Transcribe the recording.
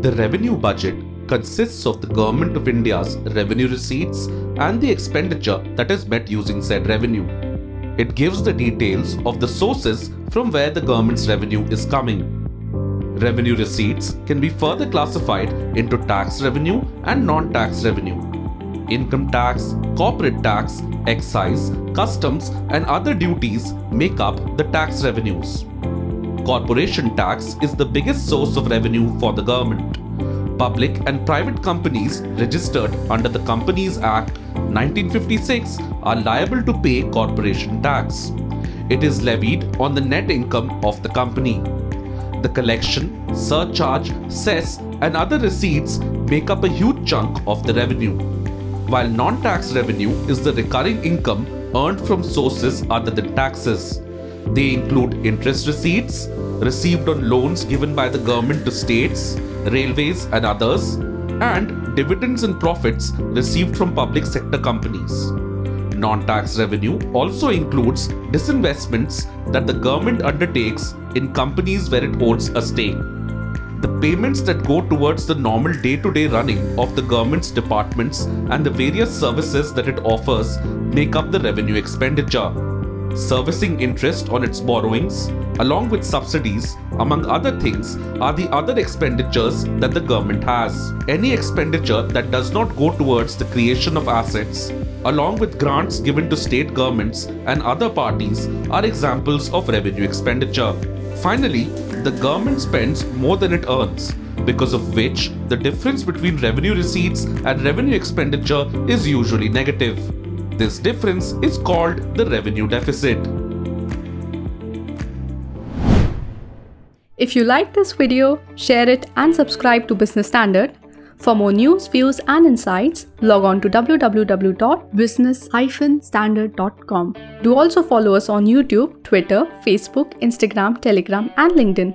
The revenue budget consists of the Government of India's revenue receipts and the expenditure that is met using said revenue. It gives the details of the sources from where the government's revenue is coming. Revenue receipts can be further classified into tax revenue and non-tax revenue. Income tax, corporate tax, excise, customs and other duties make up the tax revenues. Corporation tax is the biggest source of revenue for the government. Public and private companies registered under the Companies Act 1956 are liable to pay corporation tax. It is levied on the net income of the company. The collection, surcharge, cess, and other receipts make up a huge chunk of the revenue. While non tax revenue is the recurring income earned from sources other than taxes. They include interest receipts, received on loans given by the government to states, railways, and others, and dividends and profits received from public sector companies. Non tax revenue also includes disinvestments that the government undertakes in companies where it holds a stake. The payments that go towards the normal day to day running of the government's departments and the various services that it offers make up the revenue expenditure servicing interest on its borrowings, along with subsidies, among other things, are the other expenditures that the government has. Any expenditure that does not go towards the creation of assets, along with grants given to state governments and other parties, are examples of revenue expenditure. Finally, the government spends more than it earns, because of which the difference between revenue receipts and revenue expenditure is usually negative. This difference is called the revenue deficit. If you like this video, share it and subscribe to Business Standard. For more news, views and insights, log on to www.business-standard.com. Do also follow us on YouTube, Twitter, Facebook, Instagram, Telegram and LinkedIn.